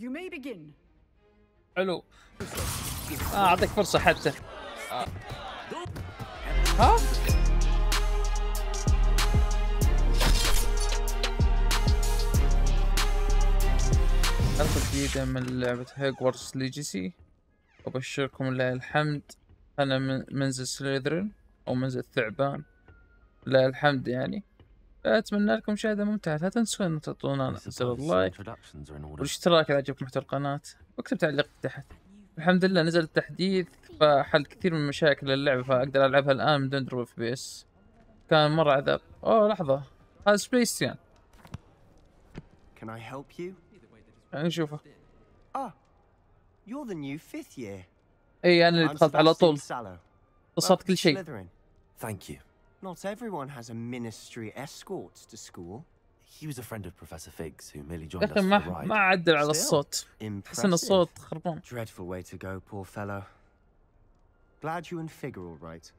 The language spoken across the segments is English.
You may begin. حلو. آه أعطيك فرصة حتى. آه. ها؟ حلقة جديدة من لعبة هيجورتس ليجيسي أبشركم لله الحمد. أنا من منزل سليذرين أو منزل الثعبان. لله الحمد يعني. أتمنى لكم مشاهده ممتعه لا تنسون تعطونا سبب لايك والاشتراك إذا عجبكم محتوى القناة واكتب تعليق تحت. الحمد لله نزل التحديث فحل كثير من مشاكل اللعبة فأقدر ألعبها الآن من دون دروب اف كان مرة عذاب. أوه لحظة. هذا سبيستيان. كان اي هيلب يو نشوفه إي أنا اللي دخلت على طول. قصدت كل شيء. ثانك يو Not everyone has a ministry escort to school. He was a friend of Professor Fig's who merely joined us for the ride. ما عدل على الصوت. حس الصوت خربان. Dreadful way to go, poor fellow. Glad you and Fig are all right.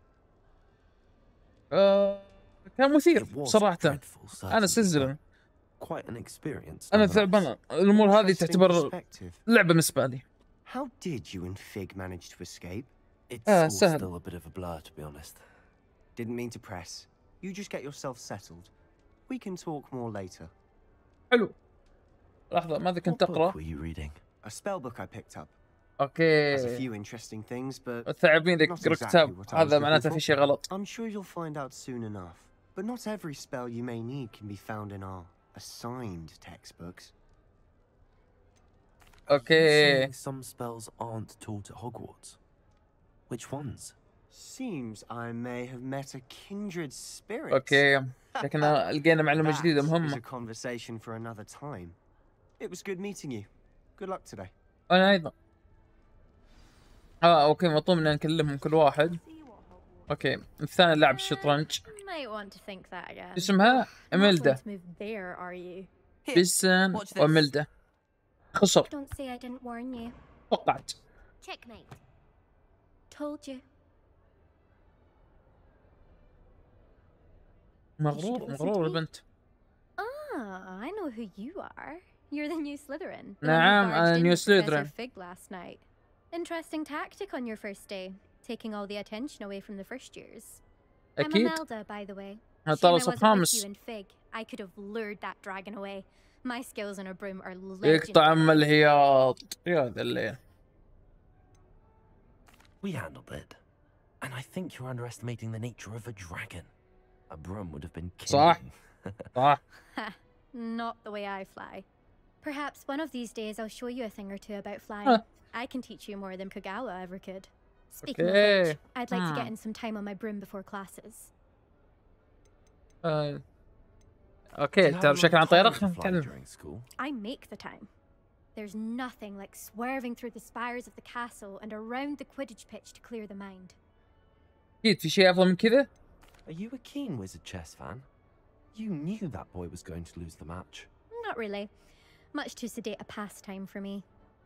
Uh, كان مثير صراحة. أنا سنزلم. Quite an experience. أنا ثعبان. الأمور هذه تعتبر لعبة بالنسبة لي. How did you and Fig manage to escape? It's all still a bit of a blur, to be honest. Didn't mean to press. You just get yourself settled. We can talk more later. حلو لحظة ماذا What كنت book اقرا؟ were you reading? A spell book I picked up. Has a اوكي few interesting things, but الثعابين ذا Not يقرا exactly كتاب what I was هذا looking معناته for. في شيء غلط I'm sure you'll find out soon enough. But not every spell you may need can be found in our assigned textbooks. اوكي Saying some spells aren't taught at Hogwarts. Which ones? Seems I may have met a kindred spirit. أوكي لكن لقينا معلومة That جديدة is a مهمة conversation for another time. It was good meeting you. Good luck today. أنا أيضا آه أوكي مطلوب ان نكلمهم كل واحد أوكي الثاني لاعب الشطرنج that. اسمها اميلدا? بيسن. واميلدا خسر. توقعت Checkmate. Told you. مغرور listen to مغرور me. البنت Ah, I know who you are. You're the new Slytherin. the one who نعم، barged أنا in new with Professor Slytherin. Fig last night. Interesting tactic on your first day, taking all the attention away from the first years. I'm اكيد Imelda, by the way. أنا Shame I طالس wasn't with خامس you and Fig. I could have lured that dragon away. My skills on a broom are يقطع ام legendary. الهياط يا ذا الليل We handled it. And I think you're underestimating the nature of a dragon. A broom would have been king. Sorry. Not the way I fly. Perhaps one of these days I'll show you a thing or two about flying. Huh. I can teach you more than Kogawa ever could. Speaking okay. of which, I'd like ah. to get hmm. in some time on my broom before classes. Uh, okay, تعرف شكل عن طيارة؟ I make the time. There's nothing like swerving through the spires of the castle and around the Quidditch pitch to clear the mind. أكيد في شيء أفضل من كذا؟ Are you a keen wizard chess fan? You knew that boy was going to lose the match. Not really. Much too sedate a pastime for me.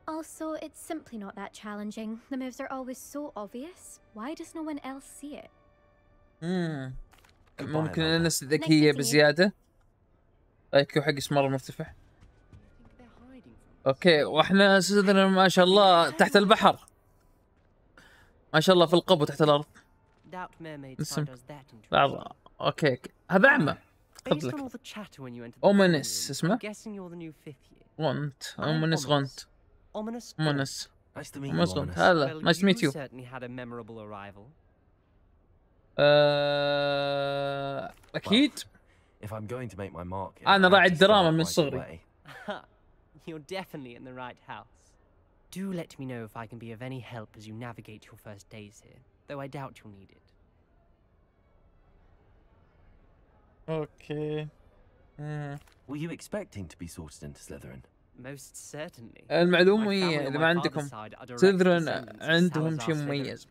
Also, it's simply not that challenging. The moves are always so obvious. Why does no one else see it? مم. Goodbye, ممكن Imelda. الناس ذكية meeting you. بزيادة اي كيو حقي مرة مرتفع اوكي واحنا سيدنا ما شاء الله تحت البحر ما شاء الله في القبو تحت الارض Doubt mermaids does that لحظة اوكي اوكي هذا عمه Based on all the chatter guessing you're the new fifth year. غونت Ominis غونت Ominis Ominis. Nice to meet you Ominis هلا nice to meet you certainly had a memorable arrival. اكيد if I'm going to make my mark انا راعي الدراما من صغري You're definitely in the right house. Do let me know if I can be of any help as you navigate your first days here, though I doubt you'll need it. أوكي hmm. Were you expecting to be sorted into Slytherin? Most certainly. المعلومة هي إذا ما عندكم سلذرن عندهم شيء مميز.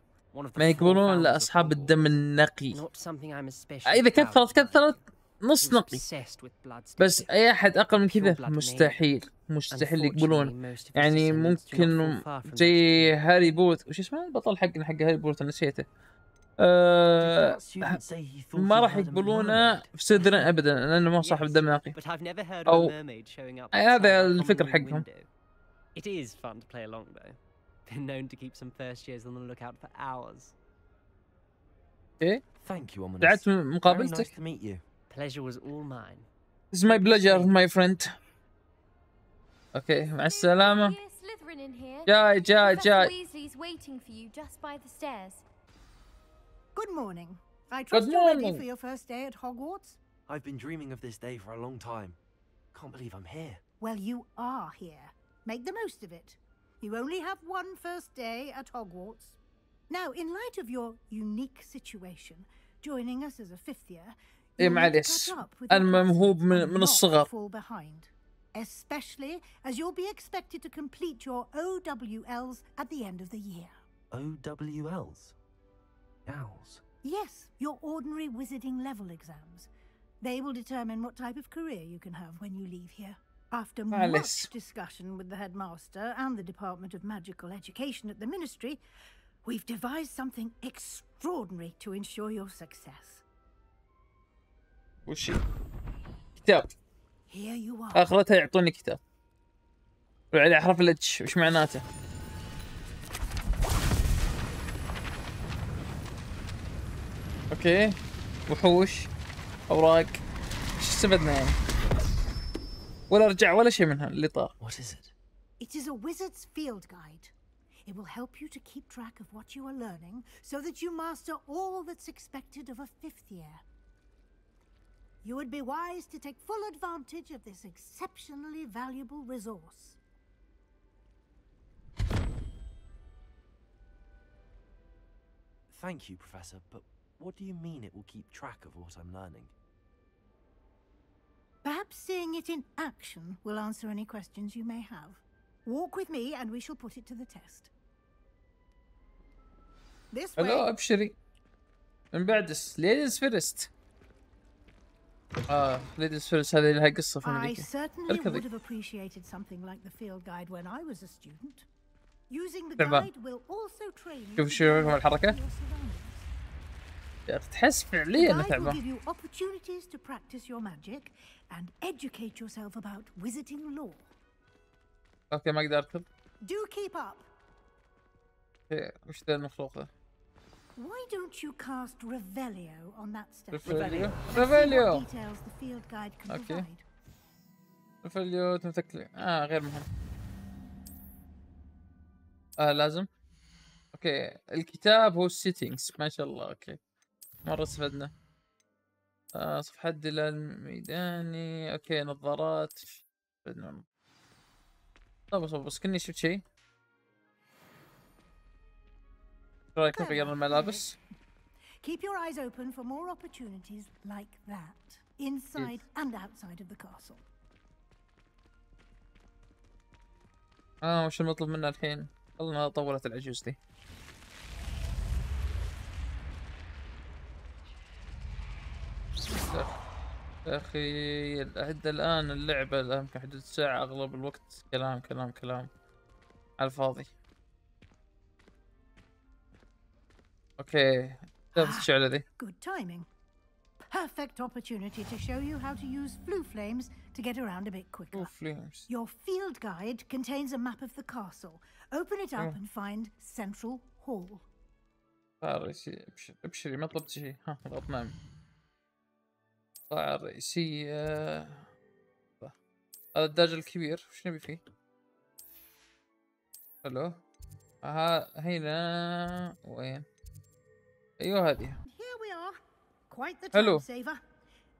ما يقبلون إلا أصحاب الدم النقي. إذا كثرت كثرت نص نقي. بس أي أحد أقل من كذا؟ مستحيل. مستحيل يقبلون. يعني ممكن زي هاري بوت. وش اسمه؟ البطل حقنا حق هاري بوتر نسيته. أه ما راح يقبلونه في صدرنا ابدا لأنه مو صاحب دم نقي أو هذا الفكر حقهم It is fun to play along though. Been known to keep some first years on the lookout for hours. إيه؟ Thank you, Ominous. دعت مقابلتك. Nice to meet you. Pleasure was all mine. It's my pleasure, my friend. أوكي مع السلامة. جاي جاي جاي. Good morning. I trust you're ready morning. for your first day at Hogwarts? I've been dreaming of this day for a long time. Can't believe I'm here. Well, you are here. Make the most of it. You only have one first day at Hogwarts. Now, in light of your unique situation, joining us as a fifth year, إيه you'll need to معلش. catch up with your أنا موهوب classes من- and من not الصغر. fall behind. Especially as you'll be expected to complete your OWLs at the end of the year. OWLs. Owls. Yes, your ordinary wizarding level exams. They will determine what type of career you can have when you leave here. After Alice. much discussion with the headmaster and the Department of Magical Education at the Ministry, we've devised something extraordinary to ensure your success. وش هي؟ كتاب Here you are. اخرتها يعطوني كتاب وعليه حرف الاتش وش معناته؟ اوكي وحوش اوراق ايش استفدنا يعني؟ ولا رجع ولا شيء منها اللي طار What is it? It is a wizard's field guide. It will help you to keep track of what you are learning so that you master all that's expected of a fifth year. You would be wise to take full advantage of this exceptionally valuable resource. Thank you, Professor, but what do you mean it will keep track of what I'm learning? Perhaps seeing it in action will answer any questions you may have. Walk with me and we shall put it to the test. This way. الو ابشري من بعد ليديز فيرست اه ليديز فيرست هذه لها قصه في I امريكا certainly اركضي. would have appreciated something like the field guide when I was a student. Using the تعبان. guide will also train you شوف to شو deal with الحركة؟ تحس The فعليا انه guide will تعبان give you opportunities to practice your magic and educate yourself about wizarding lore. اوكي ما اقدر اركض Do keep up. اوكي وش ذا المخلوق ذا؟ Why don't you cast Revelio on that step? ريفيليو Let's see what ريفيليو details the field guide can Okay. provide. ريفيليو تمتك لي اه غير مهم اه لازم اوكي الكتاب هو السيتنجز ما شاء الله اوكي مرة استفدنا. آه صفحة دلال الميداني أوكي نظارات. استفدنا. طب صب بس كني شفت شيء رأيك نغير الملابس؟ Keep your eyes open for more opportunities like that, inside and outside of the castle. آه وش المطلوب منا الحين؟ والله طولت العجوز دي. أخي حتى الآن اللعبة الان حدود ساعة أغلب الوقت. كلام كلام كلام. على الفاضي. أوكي. تبغى تشعل ذي جود تايمينج بيرفكت اوبورتونيتي تو شو يو هاو تو يوز فلو فليمز تو جيت اراوند ا بيت كويكر فليمز يور فيلد جايد كونتينز ا ماب اوف ذا كاسل اوبن ات اب اند فايند سنترال هول ابشري أبشري ما طلبت شيء. ها ضغط قاعة رئيسية هذا الدرج الكبير وش نبي فيه؟ ألو ها هنا وين؟ أيوه هذه saver.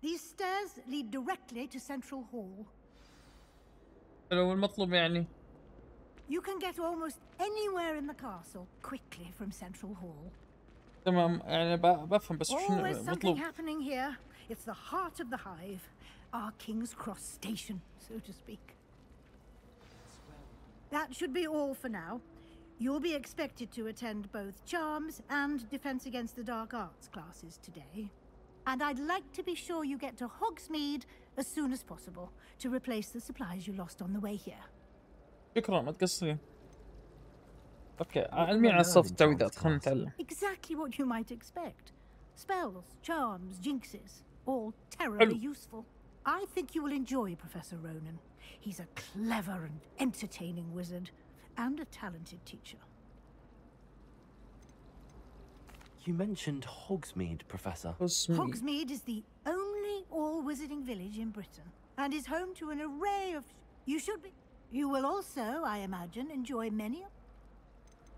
These stairs lead directly to Central Hall. ألو المطلوب يعني You can get almost anywhere in the castle quickly from Central Hall. تمام يعني ب- بفهم بس وش Always something happening here. It's the heart of the hive, our King's Cross station, so to speak. That should be all for now. You'll be expected to attend both Charms and Defense Against the Dark Arts classes today. And I'd like to be sure you get to Hogsmeade as soon as possible to replace the supplies you lost on the way here. شكرا ما تقصرين اوكي علمي على صف التعويضات خلينا نتعلم Exactly what you might expect. Spells, charms, jinxes, all terribly Hello. useful. I think you will enjoy Professor Ronan. He's a clever and entertaining wizard, and a talented teacher. You mentioned Hogsmeade, Professor. بص مي- Hogsmeade is the only all wizarding village in Britain, and is home to an array of. You should be. You will also, I imagine, enjoy many.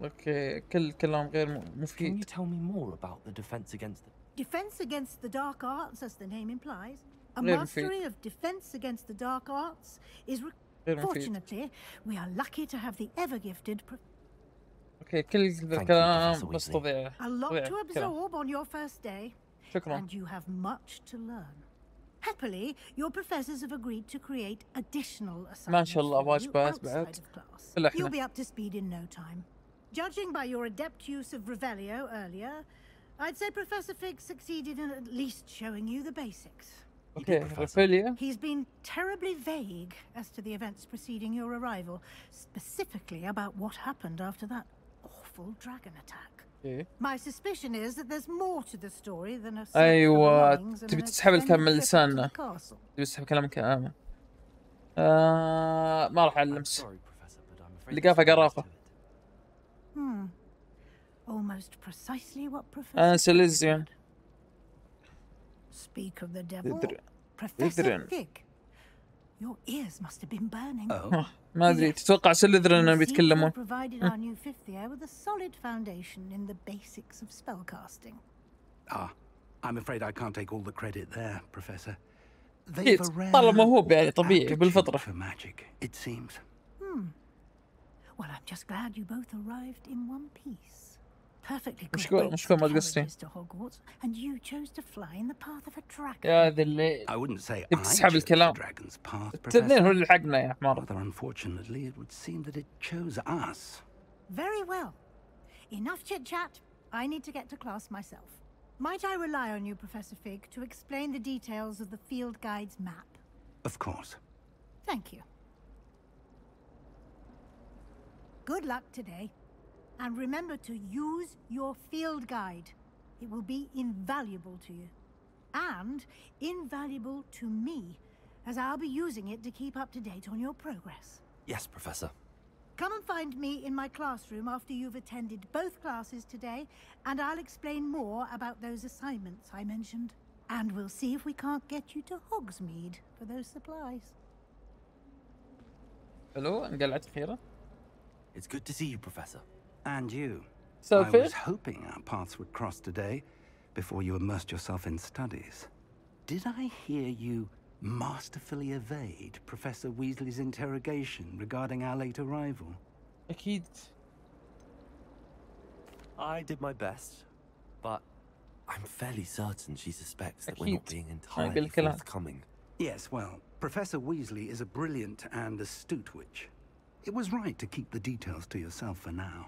اوكي كل كلام غير م- Can you مفيد tell me more about the defense against the... Defense Against the Dark Arts, as the name implies, a Living mastery feet. of defense against the dark arts is. Fortunately, feet. we are lucky to have the ever gifted. Okay, kill the there. A lot there. to absorb on your first day, and you have much to learn. Happily, your professors have agreed to create additional assignments for you outside of class. You'll be up to speed in no time. Judging by your adept use of Revelio earlier, I'd say Professor Fig succeeded in at least showing you the basics. You اوكي did, Professor. ريفيليا He's been terribly vague as to the events preceding your arrival, specifically about what happened after that awful dragon attack. اوكي My suspicion is that there's more to the story than a set of أيوة، belongings and تبي an تسحب extended الكلام من trip to لساننا. the castle. بس كلامك كلامه آه ما راح I'm ألمس sorry, Professor, but I'm afraid اللي there's قافة no قرافة. to it. Hmm. Almost precisely what Professor أنا Fig سيليزيون said. Speak of the devil. يدري Professor يدري. Fig. Your ears must have been burning. Oh, ما أدري Yes. تتوقع سلذرن You إنهم seem to بيتكلمون have provided our new fifth year with a solid foundation in the basics of spellcasting. Ah, I'm afraid I can't take all the credit there, Professor. أكيد They've a rare طالما هو يعني طبيعي aptitude بالفطرة for magic, it seems. Well, I'm just glad you both arrived in one piece. Perfectly good مشكور- weights مشكور ما and تقصين. carriages to Hogwarts, and you chose to fly in the path of a dragon. يا ذي اللي I wouldn't say I تبي تسحب chose the الكلام. dragon's path, الاثنين هو Professor. اللي حقنا يا حمار Rather unfortunately, it would seem that it chose us. Very well. Enough chit chat. I need to get to class myself. Might I rely on you, Professor Fig, to explain the details of the field guide's map? Of course. Thank you. Good luck today. And remember to use your field guide. It will be invaluable to you. And invaluable to me, as I'll be using it to keep up to date on your progress. Yes, Professor. Come and find me in my classroom after you've attended both classes today, and I'll explain more about those assignments I mentioned. And we'll see if we can't get you to Hogsmeade for those supplies. Hello, I'm It's good to see you, Professor. And you. So I was hoping our paths would cross today before you immersed yourself in studies. Did I hear you masterfully evade Professor Weasley's interrogation regarding our late arrival? Akid. I did my best, but I'm fairly certain she suspects that we're not being entirely forthcoming. Yes, well, Professor Weasley is a brilliant and astute witch. It was right to keep the details to yourself for now.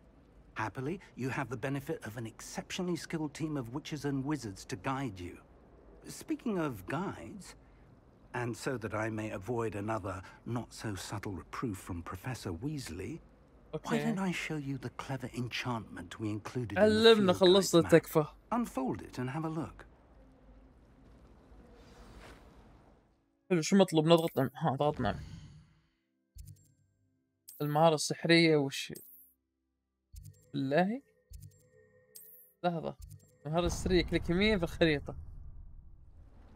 Happily, you have the benefit of an exceptionally skilled team of witches and wizards to guide you. Speaking of guides, and so that I may avoid another not so subtle reproof from Professor Weasley, why اوكي don't I show you the clever enchantment we included in the علمنا field خلصت guide map? تكفى Unfold it and have a look. حلو شو مطلوب نضغط نعم ها ضغط نعم المهارة السحرية وش بالله لحظة المهارة السرية كليك يمين في الخريطة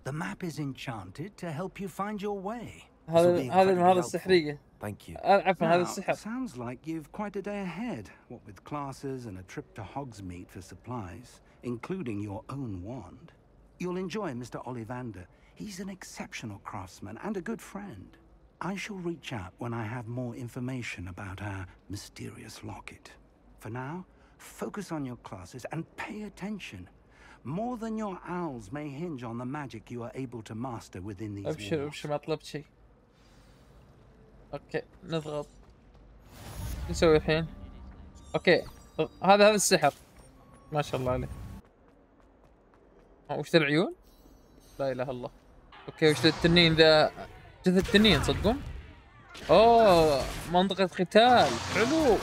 The map is enchanted to help you find your way. هذا be هذه incredibly المهارة helpful. السحرية Thank you. آه، عفوا هذا Now, السحر sounds like you've quite a day ahead, what with classes and a trip to Hogsmeade for supplies, including your own wand. You'll enjoy Mr. Ollivander. He's an exceptional craftsman and a good friend. I shall reach out when I have more information about our mysterious locket. For now, focus on your classes and pay attention. More than your owls may hinge on the magic you are able to master within these ابشر walls. ابشر ما طلبت شيء. أوكي نضغط. نسوي الحين؟ أوكي هذا هذا السحر. ما شاء الله عليه. آه، وش ذا العيون؟ لا إله إلا الله. أوكي وش ذا التنين ذا؟ جثة التنين تصدقون؟ أوه منطقة قتال. حلو.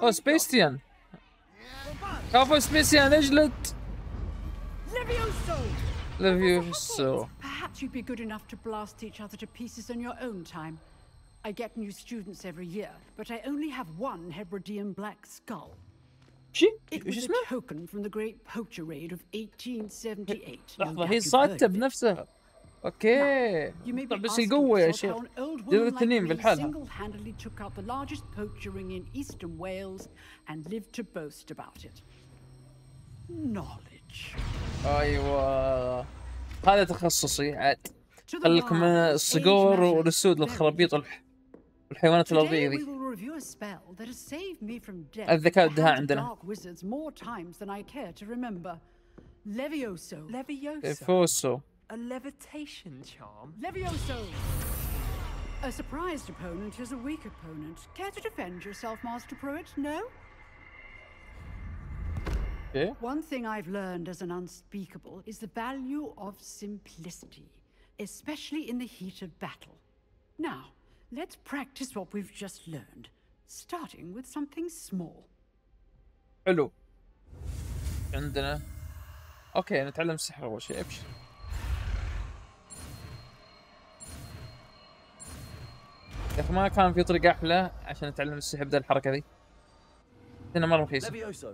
Oh, Sebastian. Go for Sebastian, Edgelet. Levioso. Levioso. Perhaps you'd be good enough to blast each other to pieces in your own time. I get new students every year, but I only have one Hebridean black skull. It was a token from the great poacher raid of 1878. لحظة هي صادتة بنفسها. أوكي. طب بس القوه يا شيخ. جلد التنين بالحال أيوه. هذا تخصصي. عاد. خليكم الصقور والأسود والخرابيط والحيوانات الأرضية ذي. الذكاء الدهاء عندنا. Levioso. Levioso. A levitation charm? Levioso! A surprised opponent is a weak opponent. Care to defend yourself, Master Prewett? No? Yeah. One thing I've learned as an unspeakable is the value of simplicity, especially in the heat of battle. Now, let's practice what we've just learned, starting with something small. حلو عندنا اوكي نتعلم السحر اول شيء ابشر يا أخي ما كان في طريقة أحلى عشان اتعلم السحب بدل الحركة ذي. هنا مرة رخيصة. ليفيوسو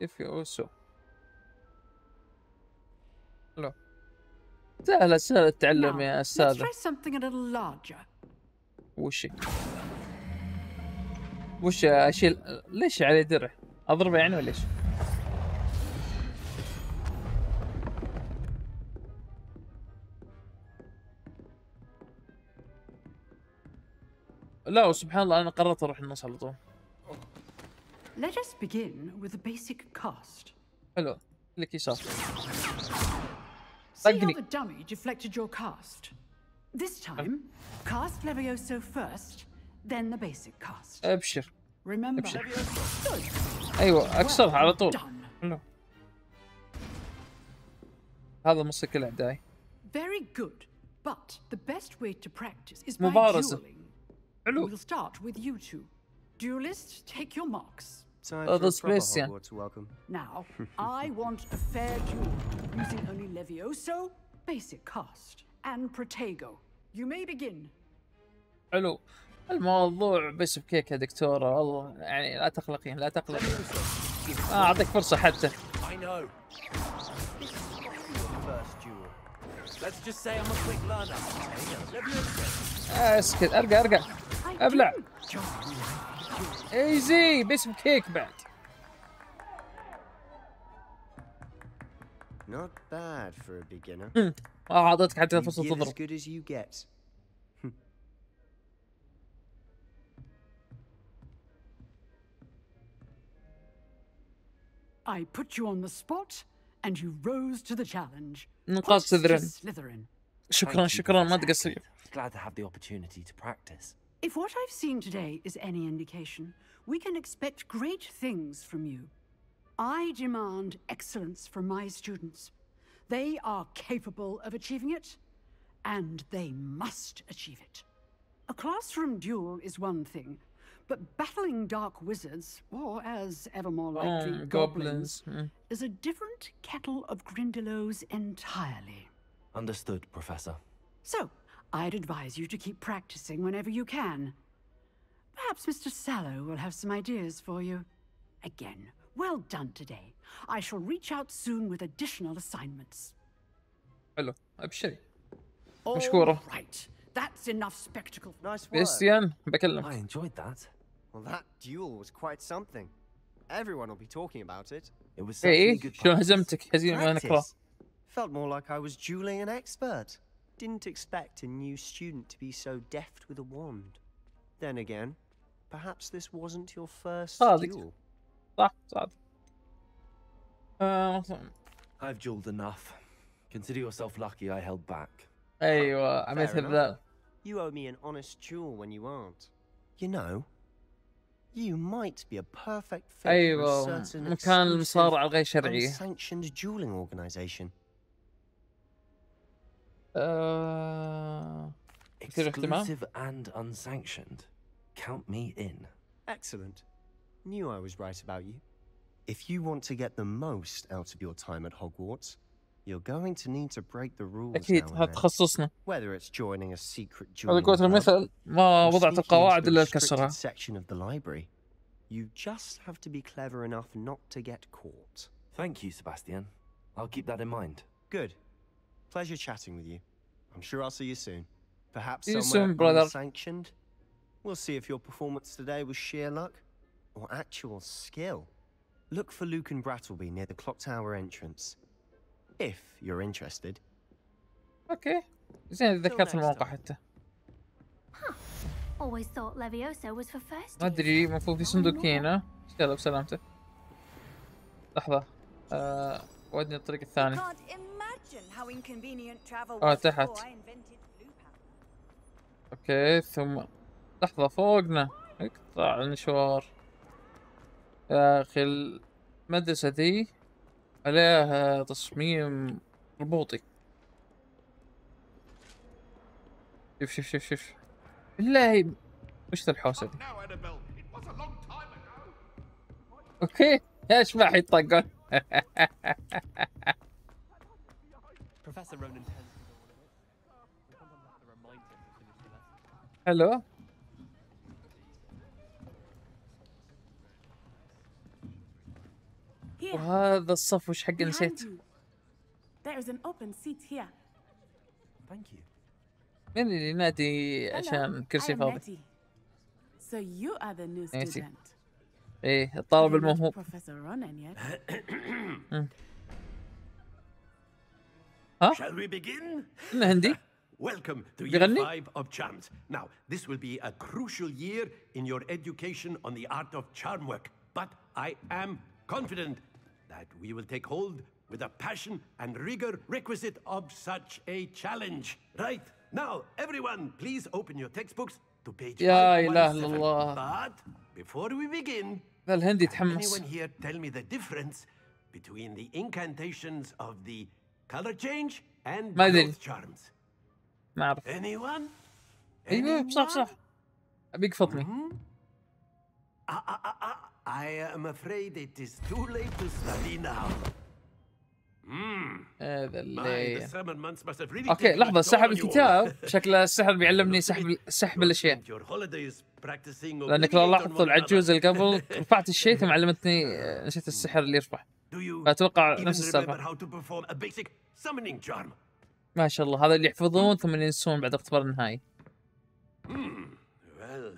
ليفيوسو لا سهلة سهلة التعلم يا أستاذة. وش وش أشيل؟ ليش علي درع؟ أضربه يعني ولا إيش؟ لا وسبحان الله أنا قررت أروح النص على طول Let us begin with a basic cast. حلو لك يسار See how the dummy deflected your cast? This time, cast Levioso first, then the basic cast. ابشر Remember? أبشر. أيوه اكسرها على طول. حلو هذا مصك الاعدائي Very good. But the best way to practice is by مبارزة. dueling. حلو We'll start with you two. Duelists, take your marks. Time Oh, for a proper. Hogwarts welcome. Now, I want a fair duel using only Levioso, basic cast, and Protego. You may begin. حلو الموضوع بس بكيك يا دكتورة والله يعني لا تقلقين لا تقلقين آه اعطيك فرصة حتى I know. This is probably your first duel. Let's just say I'm a quick learner. Levioso. آه، اسكت ارقى I ابلع do just like duels. ايزي بس بكيك بعد Not bad for a beginner. اه اعطيتك حتى You فرصة give as تضرب good as you get. I put you on the spot, and you rose to the challenge. نقاط Points to سذرين Slytherin. شكرا Thank you, شكرا ما Professor تقصر Hagrid. Glad to have the opportunity to practice. If what I've seen today is any indication, we can expect great things from you. I demand excellence from my students. They are capable of achieving it, and they must achieve it. A classroom duel is one thing, but battling dark wizards, or as ever more oh, likely, Oh, goblins, goblins مم. is a different kettle of Grindylows entirely. Understood, Professor. So, I'd advise you to keep practicing whenever you can. Perhaps Mr. Sallow will have some ideas for you. Again, well done today. I shall reach out soon with additional assignments. حلو ابشري All مشكورة. right, that's enough spectacle. Nice work. بيستيان I بكلمك enjoyed that. Well, that duel was quite something. Everyone will be talking about it. It was certainly ايه good شلون practice. هزمتك هزيمة وانا اكره Practice. Felt more like I was dueling an expert. Didn't expect a new student to be so deft with a wand. Then again, perhaps this wasn't your first oh, duel. Uh, hmm. I've dueled enough. Consider yourself lucky I held back. Hey, you are. I misheard that. You owe me an honest duel when you aren't. You know, you might be a perfect fit for a certain exclusive, unsanctioned dueling organization. آه... مثير اهتمام Exclusive and unsanctioned. Count me in. Excellent. Knew I was right about you. If you want to get the most out of your time at Hogwarts, you're going to need to break the rules اكيد now and هذا then. تخصصنا Whether it's joining a secret على dueling قولة club المثل ما or وضعت sneaking القواعد into a الا restricted لكسرها section of the library, you just have to be clever enough not to get caught. Thank you, Sebastian. I'll keep that in mind. Good. Pleasure chatting with you. I'm sure I'll see you soon. Perhaps you somewhere soon, brother. sanctioned. We'll see if your performance today was sheer luck or actual skill. Look for Lucan Brattleby near the clock tower entrance. If you're interested. Okay. زين تذكرت الموقع حتى. Always thought Leviosa was for first. ما ادري المفروض في صندوقين ها؟ يلا بسلامته. لحظة. أه ودني الطريق الثاني. آه تحت. أوكي ثم لحظة فوقنا. اقطع المشوار يا أخي المدرسة ذي عليها تصميم ربوطي شوف شوف شوف شوف. بالله وش ذا الحوسة دي؟ أوكي إيش ما حيطقون Professor Ronan tends to go on a bit. We'll sometimes have to remind him to finish the lesson. حلو Here, وهذا الصف وش حق نسيت. There is an open seat here. Thank you. مين اللي ينادي Hello, عشان كرسي فاضي. So you are the new student. إيه الطالب الموهوب Professor Ronan yet? Shall we begin? انه هندي Welcome to year بيغني؟ five of charms. Now, this will be a crucial year in your education on the art of charm work. But I am confident that we will take hold with the passion and rigor requisite of such a challenge. Right. Now, everyone, please open your textbooks to page يا إله 517. الله. But before we begin, ذا الهندي can تحمس anyone here tell me the difference between the incantations of the color change and ما أدري. ما أعرف. أيوه صح صح بيقفطني I am afraid it is too late to study now. Hmm. هذا اللي أوكي لحظة سحب الكتاب. شكله السحر بيعلمني سحب سحب الأشياء. لأنك لو لاحظت العجوز اللي قبل رفعت الشيء ثم علمتني آه، نشيت السحر اللي يرفع. Do you فاتوقع even نفس remember السالفه how to perform a basic summoning charm? ما شاء الله هذا اللي يحفظون ثم ينسون بعد اختبار النهائي Hmm. Well,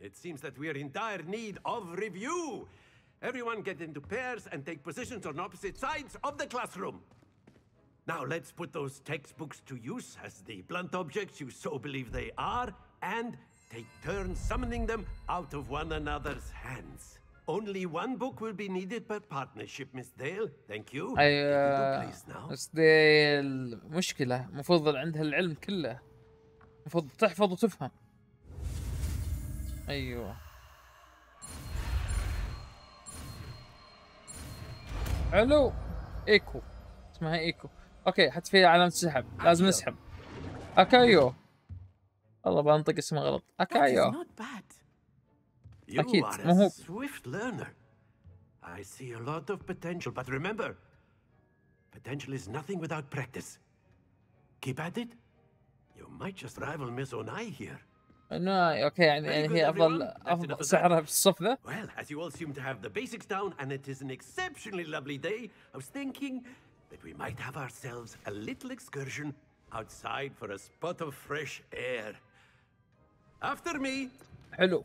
it seems that we are in dire need of review. Everyone get into pairs and take positions on opposite sides of the classroom. Now let's put those textbooks to use as the blunt objects you so believe they are, and take turns summoning them out of one another's hands. Only one book will be needed per partnership, Miss Dale. Thank you. أيوه. بس دي المشكلة المفروض عندها العلم كله. المفروض تحفظ وتفهم أيوه. حلو إيكو. اسمها إيكو. أوكي حط فيها علامة سحب. لازم أكيو. نسحب. اكايو والله بنطق اسمه غلط. اكايو. You أكيد، are a موهوب. swift learner. I see a lot of potential, but remember, potential is nothing without practice. Keep at it. You might just rival Miss Onai here. انه اوكي يعني, Very يعني good, هي افضل everyone. That's enough افضل of that. سحرها في الصف ذا Well, as you all seem to have the basics down, and it is an exceptionally lovely day, I was thinking that we might have ourselves a little excursion outside for a spot of fresh air. After me. حلو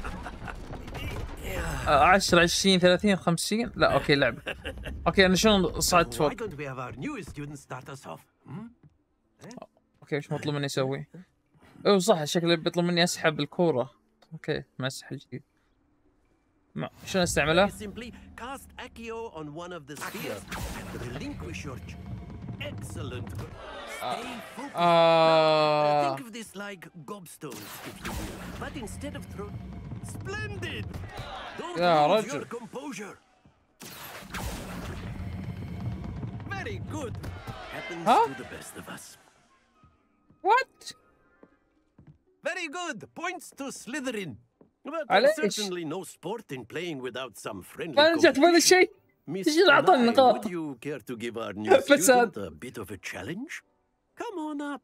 10 20 30 50 لا أوكي لعب. أوكي أنا شلون صعدت فوق أوكي إيش مطلوب مني أسوي؟ أو صح شكله بيطلب مني أسحب الكورة. أوكي مع السحب الجديد ما شلون أستعمله؟ آه. think of this like gobstones, if you will. But instead of throw. Splendid! Don't يا lose رجل. your composure. Very good. Happens Huh? to the best of us. وات Very good. Points to Slytherin. But معليش. there's certainly no sport in playing without some friendly ما نجحت ولا competition. شيء Miss تجي اعطاني Anai, نقاط would you care to give our new بس student a bit of a challenge? Come on up.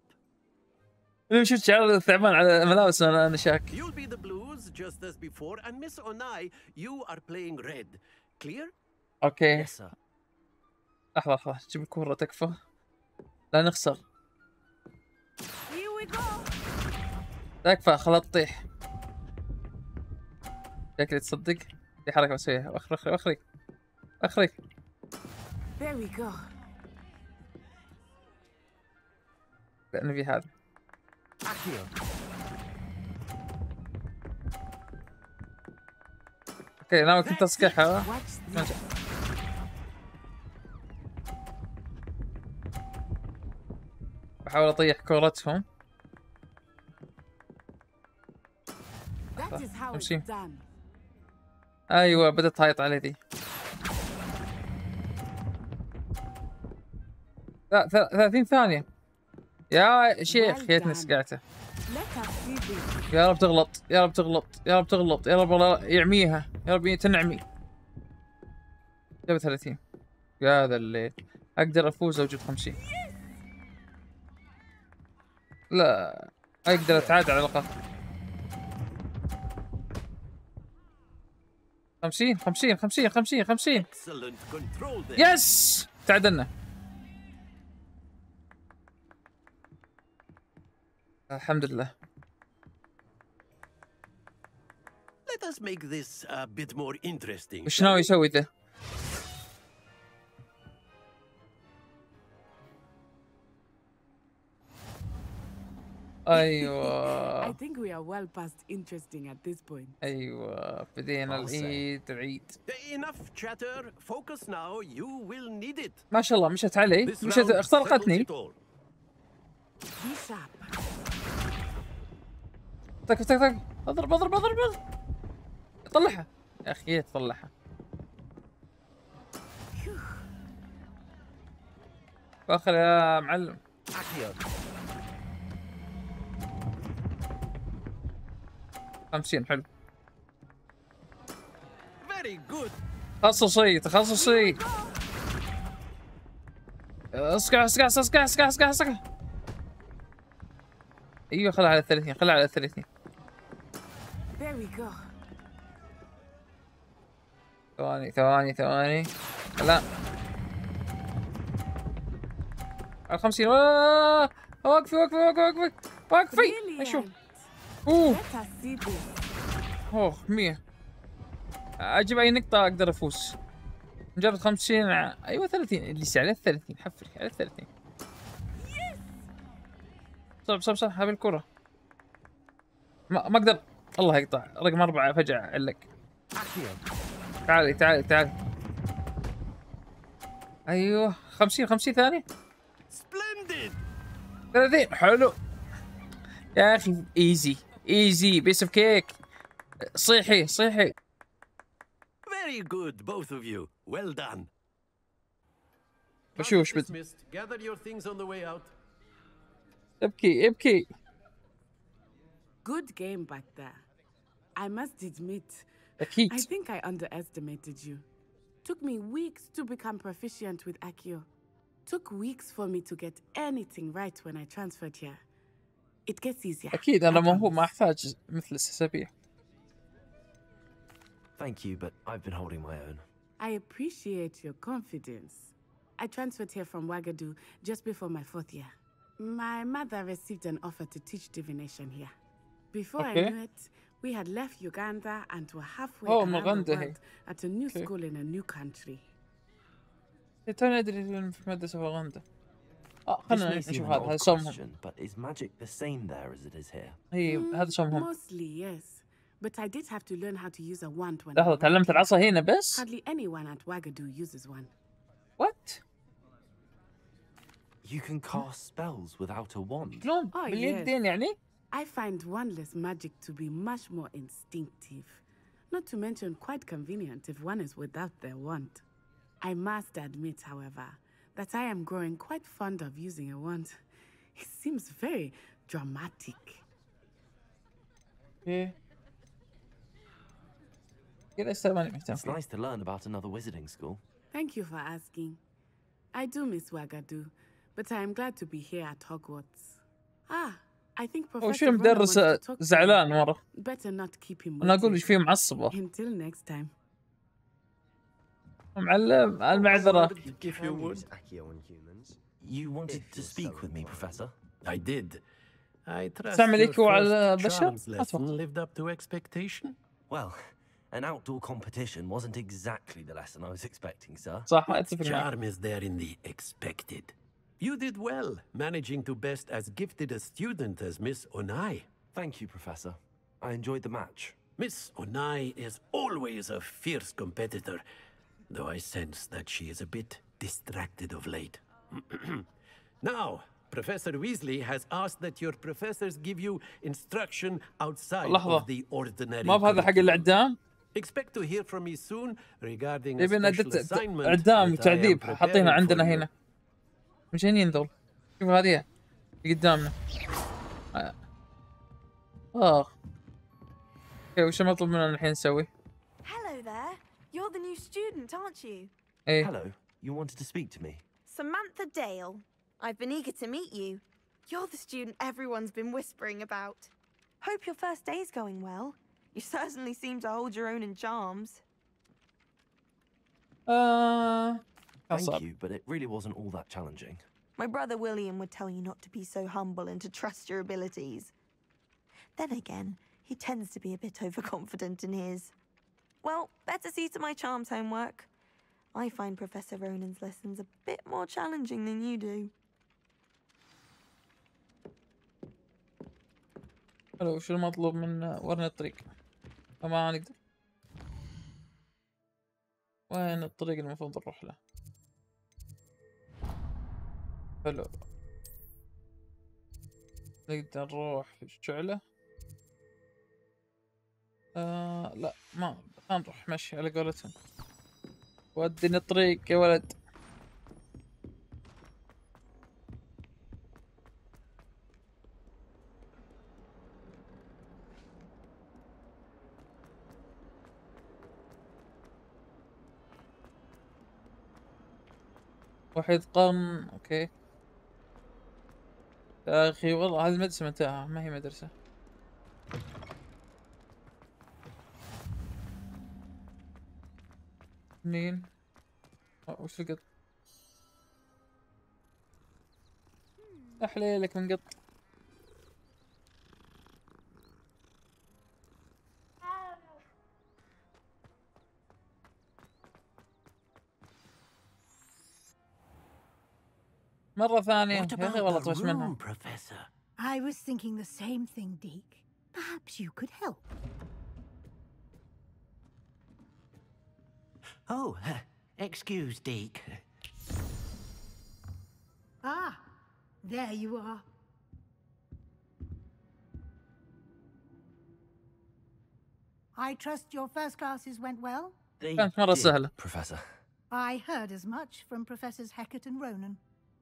لما شفت شعر الثعبان على ملابس أنا أنا شاك. You'll be the blues just as before, and Miss Onai, you are playing red. Clear? أوكي. لحظة لحظة. جيب الكورة تكفى. لا نخسر. Here we go. تكفى خلاص تطيح. شكلي تصدق؟ في حركة بسويها أخري أخري أخري. There we go. لأن في هذا. أوكي أنا كنت تصكيحها بحاول أطيح كورتهم. أمشي. أيوه بدأت تهايط علي ذي. لا 30 ثانية. يا شيخ يا ريتني done. سقعته Let us see this. يا رب تغلط يا رب تغلط يا رب تغلط يا رب الله يعميها يا رب تنعمي. جاب 30 يا ذا الليل. أقدر أفوز أو أجيب 50 لا أقدر أتعادل على الأقل. 50 50 50 50 50 Excellent control there. يس تعادلنا. الحمد لله Let us make this a bit more interesting. وش ناوي? يسوي ذا؟ أيوه I think we are well past interesting at this point. أيوه بدينا. العيد العيد Enough chatter. Focus now. You will need it. ما شاء الله مشت علي مشت اخترقتني طق طق طق اضرب اضرب اضرب اضرب. طلعها يا أخي إيه طلعها اخر يا معلم. خمسين حلو. تخصصي تخصصي. اسكع اسكع اسكع اسكع اسكع اسكع. أيوه خلها على 30 خلها على 30 There we go. ثواني ثواني ثواني. لا. على 50 آه، وقفي وقفي وقفي وقفي وقفي أشوف. أوه. أوه 100 أجيب أي نقطة أقدر أفوز. مجرد 50 ع- أيوه 30 اللي على 30 حفري على 30 صعب صعب صعب هذه الكرة. ما ما أقدر. الله يقطع. رقم أربعة فجأة Accio. تعالي تعالي تعالي أيوه 50 50 ثانية. Splendid. 30 حلو. يا أخي ايزي ايزي بيس اوف كيك صيحي صيحي Very good, both of you. Well done. وش Class بد MK, MK. Good game back there. I must admit, I think I underestimated you. Took me weeks to become proficient with Accio. Took weeks for me to get anything right when I transferred here. It gets easier. أكيد أنا ما هو ما أحتاج مثل السسبية. Thank you, but I've been holding my own. I appreciate your confidence. I transferred here from Wagadu just before my fourth year. My mother received an offer to teach divination here. Before I Okay. knew it, we had left Uganda and were halfway Oh, around the Uganda هي. world at a new Okay. school in a new country. إيه، توني ادري إنه في مدرسة في اوغندا اه This خلينا may seem نشوف an هذا odd هذا صومهم question, but is magic the same there as it is here? اي Hmm, هذا صومهم Mostly, yes. But I did have to learn how to use a wand when I لحظة arrived تعلمت here. العصا هنا بس Hardly anyone at Wagadu uses one. you can cast spells without a wand. No, oh, باليدين yes. يعني؟ I find wandless magic to be much more instinctive. Not to mention quite convenient if one is without their wand. I must admit, however, that I am growing quite fond of using a wand. It seems very dramatic. Yeah. Get that's so It's nice to learn about another wizarding school. Thank you for asking. I do miss Uagadou, but I am glad to be here at Hogwarts. Ah, I think Professor شو Rowan المدرس wants to talk to me. زعلان مرة Better not keep him أنا أقول waiting. إيش فيه معصبة Until next time. معلم المعذرة If you would. You wanted to speak so with me. Professor? I did. I trust تعمل your إيكو على first بشر؟ charms ما أتوقع. lived up to expectation. Well, an outdoor competition wasn't exactly the lesson I was expecting, sir. معك Charm is there in the expected. You did well, managing to best as gifted a student as Miss Onai. Thank you, Professor. I enjoyed the match. Miss Onai is always a fierce competitor, though I sense that she is a bit distracted of late. now, Professor Weasley has asked that your professors give you instruction outside لحظة. of the ordinary. ما بهذا حق curriculum. الإعدام Expect to hear from me soon regarding a يبي special أداة assignment إعدام that I am وتعذيب حاطينها preparing عندنا for you. هنا مجانين ذول شوف هذه اللي قدامنا آه. اخ اوكي وش المطلوب مننا الحين نسوي؟ Hello there. You're the new student, aren't you? ايه Hello. You wanted to speak to me? Samantha Dale. I've been eager to meet you. You're the student everyone's been whispering about. Hope your first day's going well. You certainly seem to hold your own in charms. آه... Thank أصعب. you, but it really wasn't all that challenging. My brother William would tell you not to be so humble and to trust your abilities. Then again, he tends to be a bit overconfident in his. Well, better see to my charms homework. I find Professor Ronan's lessons a bit more challenging than you do. حلو وش المطلوب منا؟ ورنا الطريق فما نقدر وين الطريق اللي المفروض نروح له؟ حلو. نقدر نروح الشعلة آه لا ما نروح مشي على قولتهم. وديني الطريق يا ولد. وحيد قرن أوكي. يا أخي والله هذه المدرسة متاهة ما هي مدرسة؟ أه، وش القط؟ أحليلك من قط مرة ثانية يا أخي والله منها professor? I was thinking the same thing, Deek. Perhaps you could help. Oh, excuse, Deek. Ah, there you are. I trust your first classes went well? They did, Professor. I heard as much from Professors Hecat and Ronan.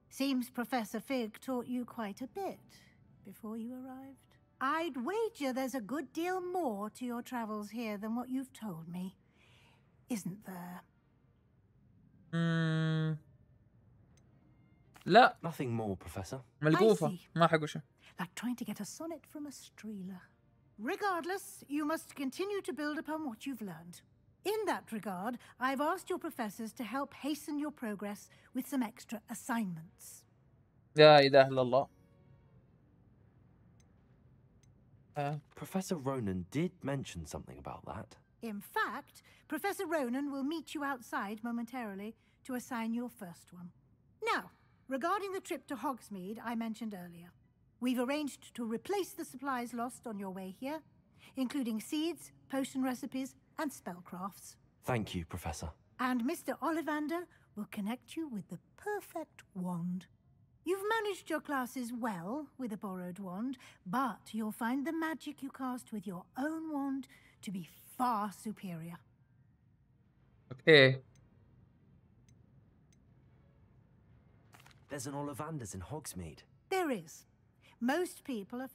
Seems Professor Fig taught you quite a bit before you arrived. I'd wager there's a good deal more to your travels here than what you've told me. Isn't there? مم. لا Nothing more, Professor. ملقوفة see. ما حق وشو Like trying to get a sonnet from a streeler. Regardless, you must continue to build upon what you've learned. In that regard, I've asked your professors to help hasten your progress with some extra assignments. لا إله إلا الله Uh, Professor Ronan did mention something about that. In fact, Professor Ronan will meet you outside momentarily to assign your first one. Now, regarding the trip to Hogsmeade I mentioned earlier, we've arranged to replace the supplies lost on your way here, including seeds, potion recipes, and spellcrafts. Thank you, Professor. And Mr. Ollivander will connect you with the perfect wand. You've managed your classes well with a borrowed wand, but you'll find the magic you cast with your own wand to be far superior. Okay. There's an Ollivander's in Hogsmeade. There is. Most people are...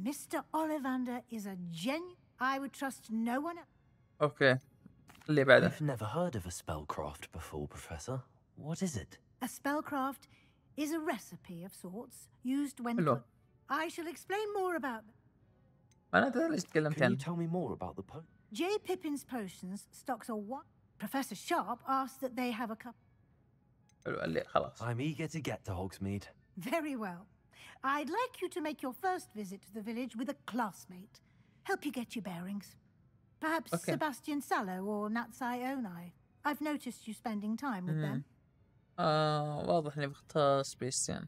Mr. Ollivander is a genu. I would trust no one... Okay. I've never heard of a spellcraft before, Professor. What is it? A spellcraft is a recipe of sorts used when. Hello. I shall explain more about. Can you tell me more about the potion? J. Pippin's potions stocks are what? Professor Sharp asked that they have a cup. I'm eager to get to Hogsmeade. Very well. I'd like you to make your first visit to the village with a classmate. Help you get your bearings. Perhaps Okay. Sebastian Sallow or Natsai Onai. I've noticed you spending time with them. آه واضح اني بختار سبيستيان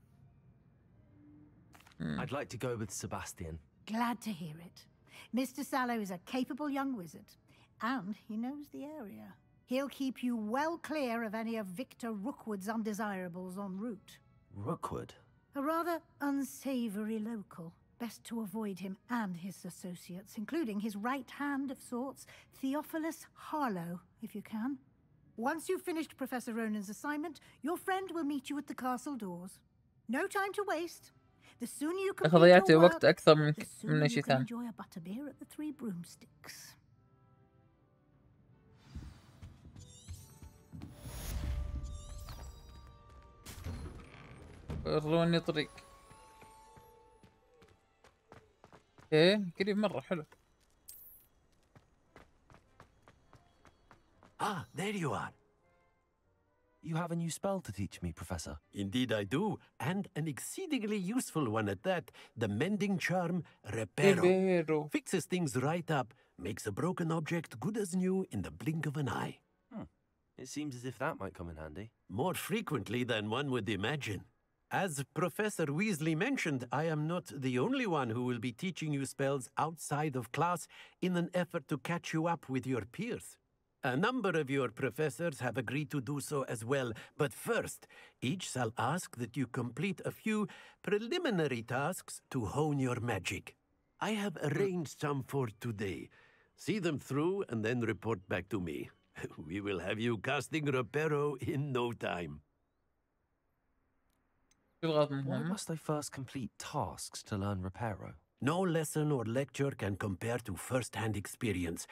I'd like to go with Sebastian. Glad to hear it. Mr. Sallow is a capable young wizard, and he knows the area. He'll keep you well clear of any of Victor Rookwood's undesirables en route. Rookwood? A rather unsavory local. Best to avoid him and his associates, including his right hand of sorts, Theophilus Harlow, if you can. Once you've finished Professor Ronan's assignment, your friend will meet you at the castle doors. No time to waste. The sooner you complete ضيعت your وقت work, اكثر من the من sooner اي you شيء can ثاني enjoy a butterbeer at the Three Broomsticks. وروني طريق اوكي قريب مرة حلو Ah, there you are. You have a new spell to teach me, Professor. Indeed, I do, and an exceedingly useful one at that. The mending charm Reparo. Reparo. Fixes things right up, makes a broken object good as new in the blink of an eye. It seems as if that might come in handy. More frequently than one would imagine. As Professor Weasley mentioned, I am not the only one who will be teaching you spells outside of class in an effort to catch you up with your peers. A number of your professors have agreed to do so as well, but first, each shall ask that you complete a few preliminary tasks to hone your magic. I have arranged some for today. See them through and then report back to me. We will have you casting Reparo in no time. شو الغرض Why المهم must I first complete tasks to learn Reparo? No lesson or lecture can compare to first hand experience,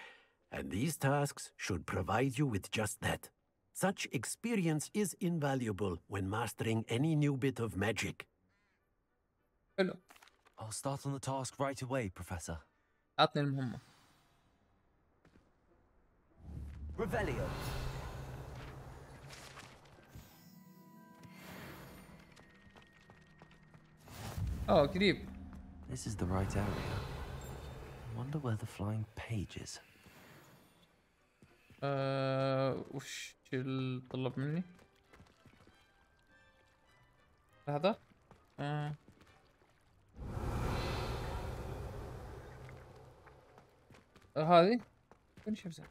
and these tasks should provide you with just that. Such experience is invaluable when mastering any new bit of magic. حلو I'll start on the task right away, Professor. عطني المهمة Revelio. اوه قريب This is the right area. Wonder where the flying page is. آه وش اللي طلب مني هذا آه. آه هذه وين شفتها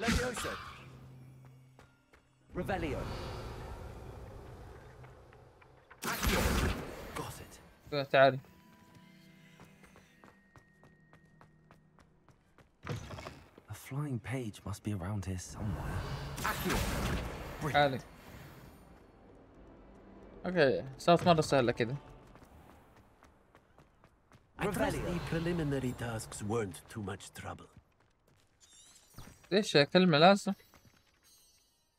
Leviosa. Revelio. Accio. Got it. آه، تعالي A flying page must be around here somewhere. Accio. تعالي اوكي صارت مرة سهلة كذا I trust the preliminary tasks weren't too much trouble. ليش كلمة لازم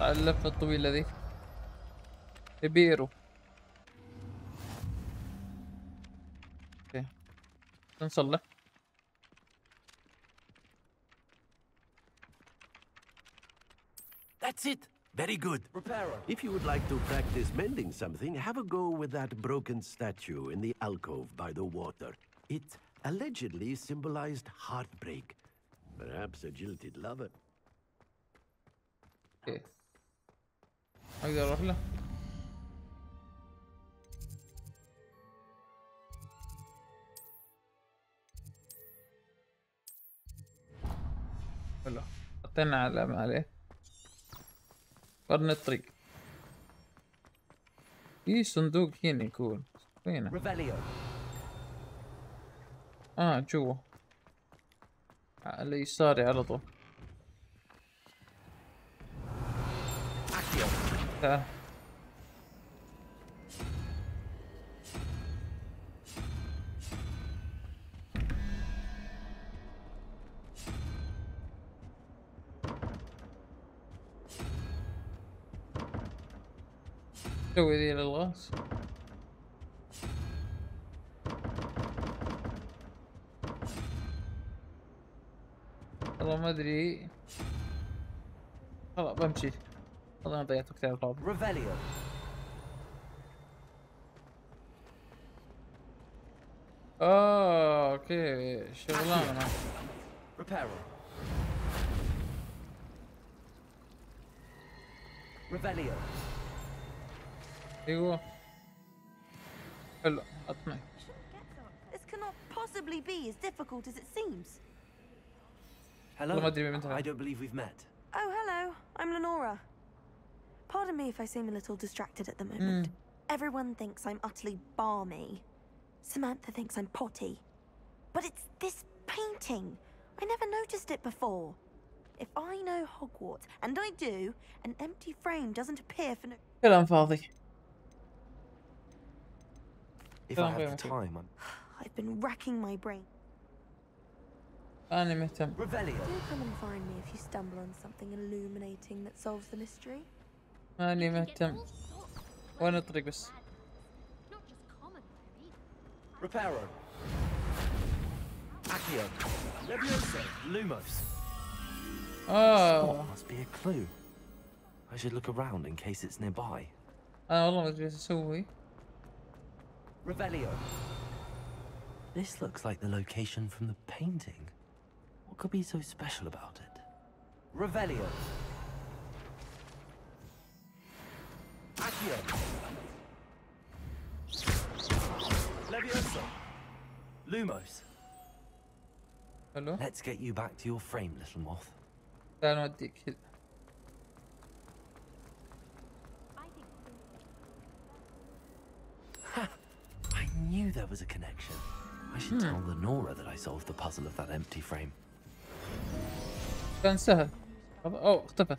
اللفة الطويلة دي بيرو اوكي That's it. Very good. Reparo. If you would like to practice mending something, have a go with that broken statue in the alcove by the water. It allegedly symbolized heartbreak. Perhaps a jilted lover. Okay. أقدر أروح له؟ حلو حطينا علامة عليه. قرن الطريق. في صندوق هنا يكون. Revelio. آه جوا. على يساري على طول. تعال سوي ذي للغاز. والله ما أدري. خلاص بمشي. Hold on, they have to play club. Revelio. Oh, okay. Şuralar mı? Repair. Revelio. Here you go. Hello, at me. This cannot possibly be as difficult as it seems. Hello. I don't believe we've met. Oh, hello. I'm Lenora. Pardon me if I seem a little distracted at the moment. Mm. Everyone thinks I'm utterly balmy. Samantha thinks I'm potty. But it's this painting. I never noticed it before. If I know Hogwarts, and I do, an empty frame doesn't appear for no... Good on, Father. If I have the time, I'm... I've been racking my brain. Animatum. Revelio. Do come and find me if you stumble on something illuminating that solves the mystery. ماني مهتم وين الطريق بس Repairer. Accio. Levioso. Lumos. اه must be a clue. I should look around in case it's nearby. انا والله ما ادري ايش اسوي Revelio. This looks like the location from the painting. What could be so special about it? Revelio. Accio. Levioso. Lumos. حلو Let's get you back to your frame, little moth. تعال نوديك كذا I knew there was a connection. I should tell Lenora that I solved the puzzle of that empty frame. كان سهل اوه اختفت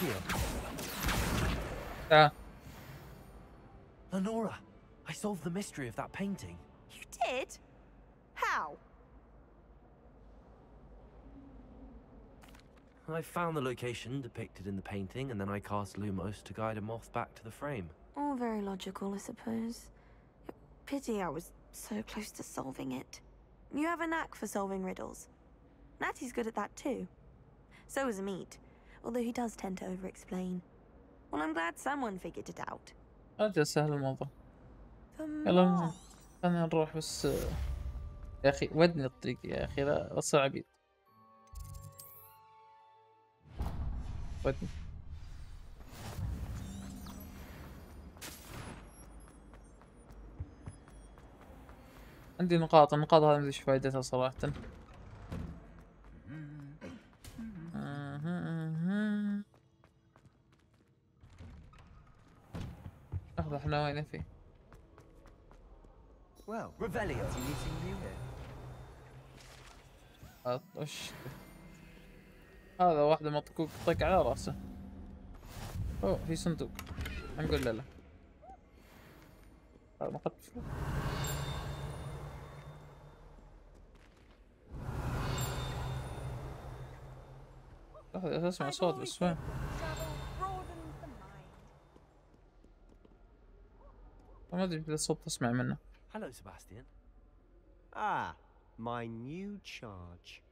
here. Lenora, I solved the mystery of that painting. You did? How? I found the location depicted in the painting, and then I cast Lumos to guide a moth back to the frame. All very logical, I suppose. Pity I was so close to solving it. You have a knack for solving riddles. Natty's good at that too. So is Amit. Although he does tend to over-explain. Well, I'm glad someone figured it out. رجع سهل الموضوع The يلا. خلينا نروح بس يا أخي ودني الطريق يا أخي لا أصير عبيد ودني عندي نقاط النقاط هذه مدري إيش فايدتها صراحة إحنا وين فيه Revelio. وش؟ هذا واحدة مطقوق طق على رأسه. أوه في صندوق. نقول له لا. هذا ما اخذت فلوس. لحظة اسمع صوت بس وين ما ادري اذا الصوت تسمع منه Hello, Sebastian. Ah, my new charge.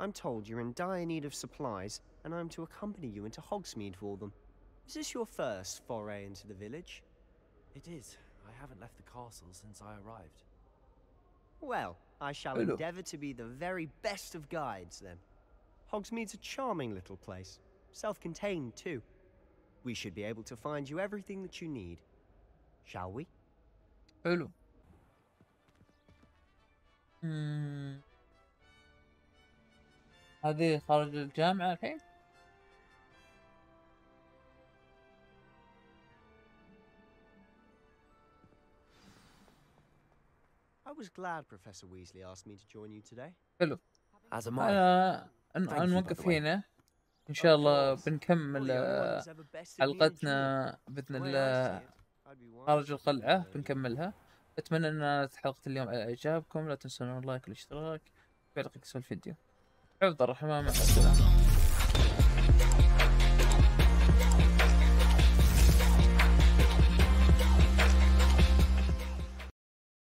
I'm told you're in dire need of supplies, and I'm to accompany you into Hogsmeade for them. Is this your first foray into the village? It is. I haven't left the castle since I arrived. Well, I shall Hello. endeavour to be the very best of guides then. Hogsmeade's a charming little place, self contained too. We should be able to find you everything that you need. Shall we? حلو هذه خارج الجامعة الحين I was glad Professor Weasley asked me to join you today. Hello. As am I. أنا نوقف هنا. إن شاء الله بنكمل حلقتنا بإذن الله خارج القلعة learn. بنكملها. أتمنى أن حلقة اليوم على إعجابكم لا تنسون اللايك والاشتراك في الفيديو. عبد الرحمن مع السلامة.